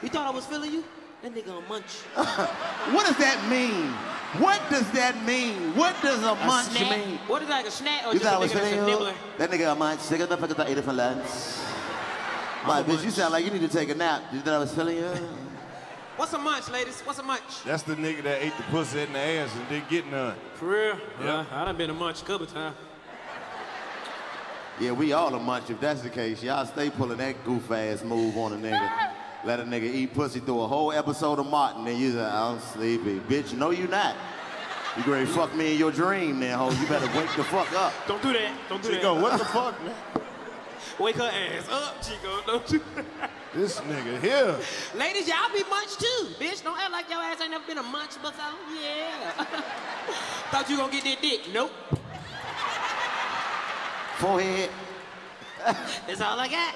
You thought I was feeling you? That nigga a munch. What does that mean? What does that mean? What does a, A munch snack? mean? What is like a snack or You just thought I a was nigga that's feeling a you? nibbler? That nigga a munch. Nigga, the fuck I eat it for lunch. My bitch, you sound like you need to take a nap. You thought I was feeling you? What's a munch, ladies? What's a munch? That's the nigga that ate the pussy in the ass and didn't get none. For real? Yeah, I done been a munch a couple times. Yeah, we all a munch if that's the case. Y'all stay pulling that goof ass move on a nigga. Let a nigga eat pussy through a whole episode of Martin and you say, I'm sleepy. Bitch, no you not. You ready to fuck me in your dream then, ho. You better wake the fuck up. Don't do that. Don't do Chico, that. what the fuck, man? Wake her ass up, Chico. Don't you? This nigga here. Ladies, y'all be munch too. Bitch, don't act like your ass ain't never been a munch before. Yeah. Thought you gonna get that dick. Nope. Forehead. That's all I got.